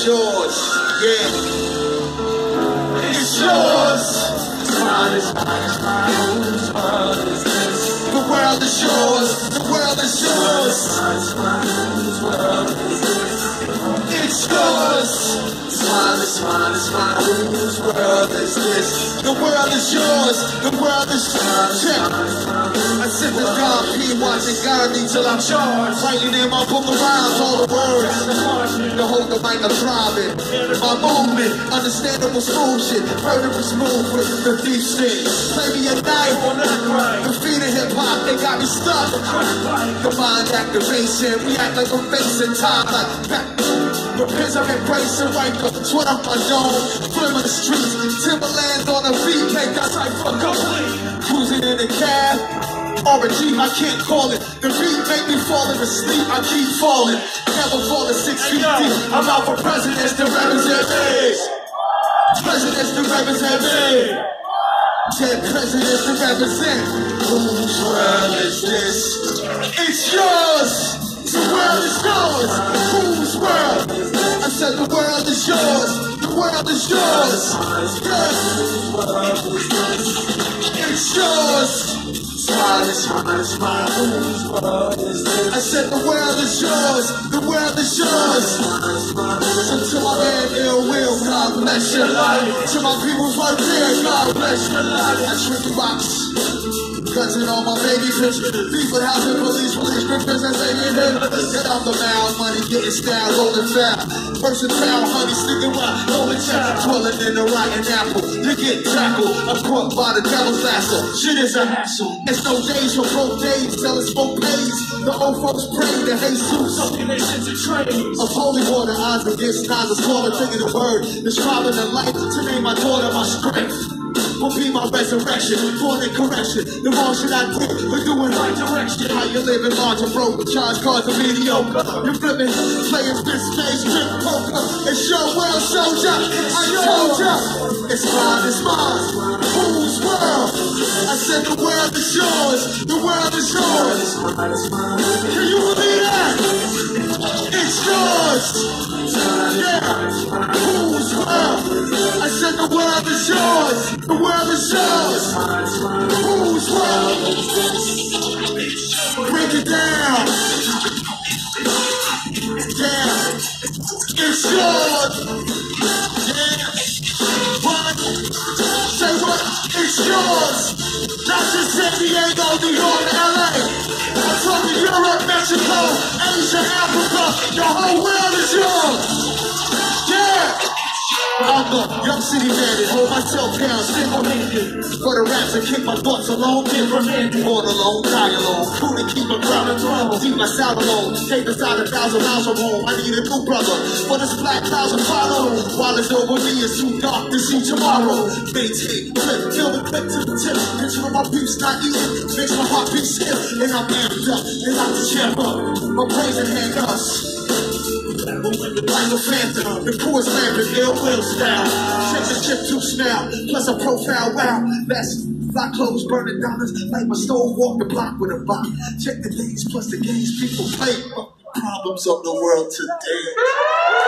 is yours. Yeah. It's yours. The world is yours. The world is yours. It's yours. Mine is mine is mine. World is this? The world is yours. The world is yours. I sit with God, P, watching Gandhi till I'm charged. Writing in my book of rhymes, all the words. The hold the mic, I'm throbbing. My movement, understandable smooth shit. Murderous move with the deep sting. Play me a knife. Defeated hip hop, they got me stuck. The mind activation, react like I'm facing time like back. Repents I'm embracing, wipe the sweat off my dome. Flim on the streets, Timberlands on a VK, got time for complete. Cruising in a cab. Jeep, I can't call it. The beat make me fall asleep, I keep falling. Never falling six feet deep. I'm out for presidents to represent me. Presidents to represent me. Dead presidents to represent. Whose world is this? It's yours. The world is yours. Whose world? I said the world is yours. The world is yours. It's yours. Mine is mine. Whose world? I said the world is yours, the world is yours. So to my man Ill Will, God bless your life. To my people right there, God bless your life. I shrink the Cousin on my baby bitch. People housing police, police grippers and saying him. Get off the mound, money getting style, rolling fast. Versatile, honey, sticking wild, rolling check. Twirling in the rotten apple. You get tackled, I'm caught by the devil's lasso. Shit is a hassle. It's no days for broke days, telescope pays. The old folks pray to Jesus. Population to trains. Of holy water, eyes against eyes, a smaller figure the word. Describing the life to name my daughter my strength. Will be my resurrection, For the correction. The wrong shit I did, but doing right direction. How you living large and broke, charge cards are mediocre. You're flipping, playing this stage, strip poker. It's your world, soldier. I told ya. It's mine, it's mine. Whose world? I said the world is yours. The world is yours. Can you believe that? It's yours. Yeah. The world is yours. The world is yours. Whose world? Break it down. Yeah. It's yours. Yeah. What? Say what? It's yours. Not just San Diego, New York, LA. I'm talking Europe, Mexico, Asia, Africa. The whole world is yours. I'm the young city bandit, hold myself down, single-handed. For the raps and kick my thoughts alone, different Born alone, die alone, cool to keep a crown and throne. Deep my sound alone, take us out a thousand miles from home. I need a new brother, for this black clouds will follow. While it's over me, it's too dark to see tomorrow. Maintain, flip, kill the clip to the tip. Picture of my beef's not eating, makes my heart beat skip. And I'm amped up, and I'm the champ up. My praising handcuffs. Like a phantom, the poor coolest rampant, Ill Will style. Check the chip too smell, plus a profile wow. That's fly clothes, burning dollars, like my stove walk the block with a box. Check the days plus the games people play. The problems of the world today.